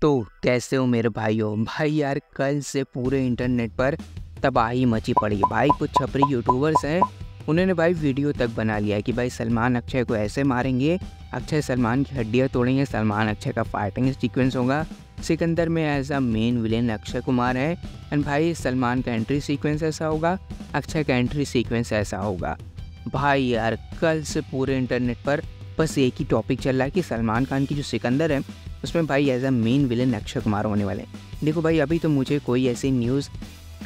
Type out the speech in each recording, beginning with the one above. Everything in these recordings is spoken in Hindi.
तो कैसे हो मेरे भाइयों? भाई यार, कल से पूरे इंटरनेट पर तबाही मची पड़ी। भाई, कुछ छपरी यूट्यूबर्स हैं, उन्होंने भाई वीडियो तक बना लिया कि भाई सलमान अक्षय को ऐसे मारेंगे, अक्षय सलमान की हड्डियाँ तोड़ेंगे, सलमान अक्षय का फाइटिंग सीक्वेंस होगा। सिकंदर में a main villain Akshay Kumar है एंड भाई सलमान का एंट्री सीक्वेंस ऐसा होगा, अक्षय का एंट्री सीक्वेंस ऐसा होगा। भाई यार, कल से पूरे इंटरनेट पर बस एक ही टॉपिक चल रहा है कि सलमान खान की जो सिकंदर है, उसमें भाई as a main villain Akshay Kumar होने वाले हैं। देखो भाई, अभी तो मुझे कोई ऐसी न्यूज़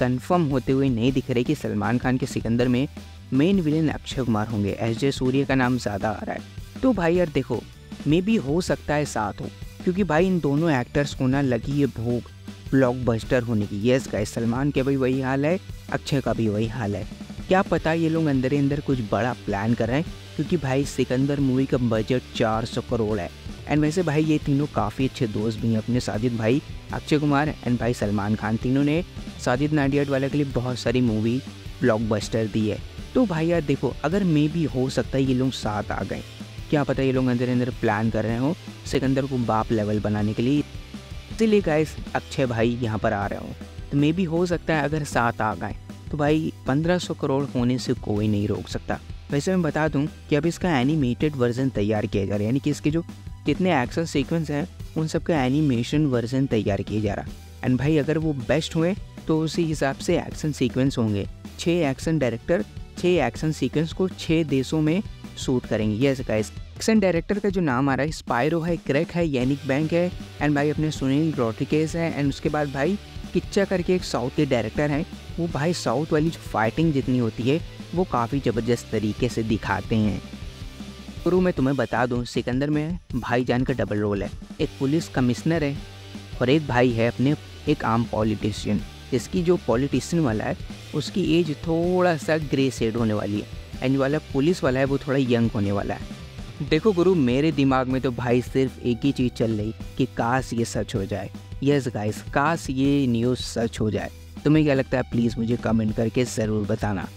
कंफर्म होते हुए नहीं दिख रही कि सलमान खान के सिकंदर में मेन विलन अक्षय कुमार होंगे। एस जे सूर्य का नाम ज़्यादा आ रहा है। तो भाई यार देखो मे भी हो सकता है साथ हो, क्योंकि भाई इन दोनों एक्टर्स को ना लगी है भूख ब्लॉकबस्टर होने की। यस गाइस सलमान के भी वही हाल है, अक्षय का भी वही हाल है। क्या पता ये लोग अंदर अंदर कुछ बड़ा प्लान कर रहे हैं? क्योंकि भाई, सिकंदर मूवी का बजट 400 करोड़ है। एंड वैसे भाई, ये तीनों काफ़ी अच्छे दोस्त भी हैं अपने साजिद भाई, अक्षय कुमार एंड भाई सलमान खान। तीनों ने साजिद नाडियाड वाले के लिए बहुत सारी मूवी ब्लॉकबस्टर दी है। तो भाई, यार देखो, अगर मे भी हो सकता है ये लोग साथ आ गए। क्या पता ये लोग अंदर अंदर प्लान कर रहे हो सिकंदर को बाप लेवल बनाने के लिए। इसीलिए गाइस अक्षय भाई यहाँ पर आ रहे हो। तो मे भी हो सकता है अगर साथ आ गए। तो भाई 1500 करोड़ होने से कोई नहीं रोक सकता। वैसे मैं बता दूँ कि अब इसका एनिमेटेड वर्जन तैयार किया जा रहा है। यानी कि इसके जो जितने एक्शन सीक्वेंस हैं, उन सब का एनिमेशन वर्जन तैयार किया जा रहा एंड भाई, अगर वो बेस्ट हुए तो उसी हिसाब से एक्शन सीक्वेंस होंगे। छः एक्शन डायरेक्टर छः एक्शन सीक्वेंस को छः देशों में शूट करेंगे। यस गाइस एक्शन डायरेक्टर का जो नाम आ रहा है स्पायरो है क्रैक है यैनिक बैंक है एंड भाई अपने सुनील रोटिकेस है एंड उसके बाद भाई किच्चा करके एक साउथ के डायरेक्टर हैं। वो भाई साउथ वाली जो फाइटिंग जितनी होती है, वो काफ़ी ज़बरदस्त तरीके से दिखाते हैं। शुरू में तुम्हें बता दूँ, सिकंदर में भाईजान का डबल रोल है। एक पुलिस कमिश्नर है, और एक भाई है अपने एक आम पॉलिटिशियन जिसकी जो पॉलिटिशियन वाला है, उसकी एज थोड़ा सा ग्रे सेड होने वाली है। एंड वाला पुलिस वाला है, वो थोड़ा यंग होने वाला है। देखो गुरु, मेरे दिमाग में तो भाई सिर्फ़ एक ही चीज़ चल रही, कि काश ये सच हो जाए। यस गाइस काश ये न्यूज़ सच हो जाए। तुम्हें क्या लगता है प्लीज़ मुझे कमेंट करके ज़रूर बताना।